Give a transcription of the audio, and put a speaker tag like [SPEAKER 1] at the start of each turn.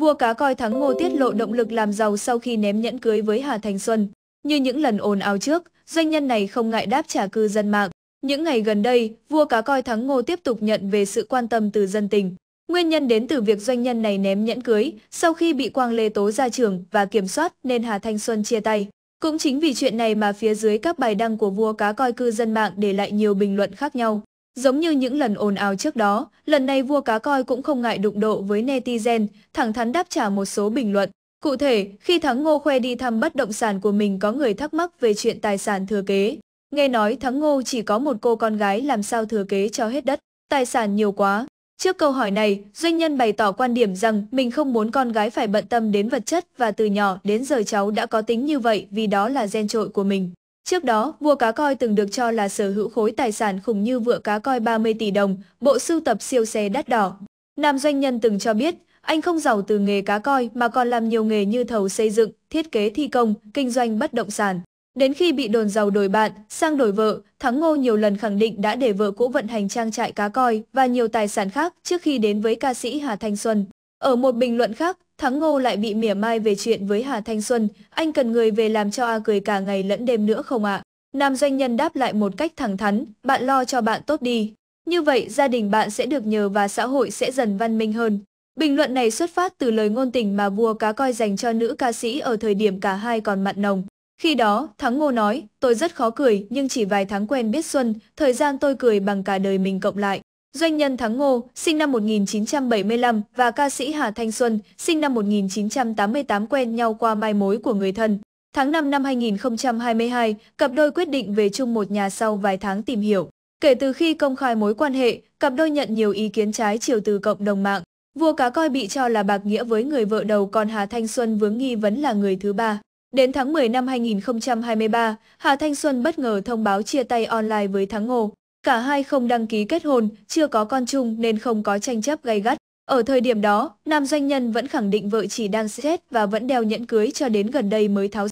[SPEAKER 1] Vua cá coi thắng ngô tiết lộ động lực làm giàu sau khi ném nhẫn cưới với Hà Thành Xuân. Như những lần ồn ào trước, doanh nhân này không ngại đáp trả cư dân mạng. Những ngày gần đây, vua cá coi thắng ngô tiếp tục nhận về sự quan tâm từ dân tình. Nguyên nhân đến từ việc doanh nhân này ném nhẫn cưới sau khi bị Quang Lê tố ra trường và kiểm soát nên Hà Thanh Xuân chia tay. Cũng chính vì chuyện này mà phía dưới các bài đăng của vua cá coi cư dân mạng để lại nhiều bình luận khác nhau. Giống như những lần ồn ào trước đó, lần này vua cá coi cũng không ngại đụng độ với netizen, thẳng thắn đáp trả một số bình luận. Cụ thể, khi Thắng Ngô khoe đi thăm bất động sản của mình có người thắc mắc về chuyện tài sản thừa kế. Nghe nói Thắng Ngô chỉ có một cô con gái làm sao thừa kế cho hết đất, tài sản nhiều quá. Trước câu hỏi này, doanh nhân bày tỏ quan điểm rằng mình không muốn con gái phải bận tâm đến vật chất và từ nhỏ đến giờ cháu đã có tính như vậy vì đó là gen trội của mình. Trước đó, vua cá coi từng được cho là sở hữu khối tài sản khủng như vựa cá coi 30 tỷ đồng, bộ sưu tập siêu xe đắt đỏ. Nam doanh nhân từng cho biết, anh không giàu từ nghề cá coi mà còn làm nhiều nghề như thầu xây dựng, thiết kế thi công, kinh doanh bất động sản. Đến khi bị đồn giàu đổi bạn, sang đổi vợ, Thắng Ngô nhiều lần khẳng định đã để vợ cũ vận hành trang trại cá coi và nhiều tài sản khác trước khi đến với ca sĩ Hà Thanh Xuân. Ở một bình luận khác, Thắng Ngô lại bị mỉa mai về chuyện với Hà Thanh Xuân, anh cần người về làm cho A cười cả ngày lẫn đêm nữa không ạ? Nam doanh nhân đáp lại một cách thẳng thắn, bạn lo cho bạn tốt đi. Như vậy gia đình bạn sẽ được nhờ và xã hội sẽ dần văn minh hơn. Bình luận này xuất phát từ lời ngôn tình mà vua cá coi dành cho nữ ca sĩ ở thời điểm cả hai còn mặn nồng. Khi đó, Thắng Ngô nói, tôi rất khó cười nhưng chỉ vài tháng quen biết Xuân, thời gian tôi cười bằng cả đời mình cộng lại. Doanh nhân Thắng Ngô, sinh năm 1975 và ca sĩ Hà Thanh Xuân, sinh năm 1988 quen nhau qua mai mối của người thân. Tháng 5 năm 2022, cặp đôi quyết định về chung một nhà sau vài tháng tìm hiểu. Kể từ khi công khai mối quan hệ, cặp đôi nhận nhiều ý kiến trái chiều từ cộng đồng mạng. Vua cá coi bị cho là bạc nghĩa với người vợ đầu còn Hà Thanh Xuân vướng nghi vấn là người thứ ba. Đến tháng 10 năm 2023, Hà Thanh Xuân bất ngờ thông báo chia tay online với Thắng Ngô. Cả hai không đăng ký kết hôn, chưa có con chung nên không có tranh chấp gay gắt. Ở thời điểm đó, nam doanh nhân vẫn khẳng định vợ chỉ đang stress và vẫn đeo nhẫn cưới cho đến gần đây mới tháo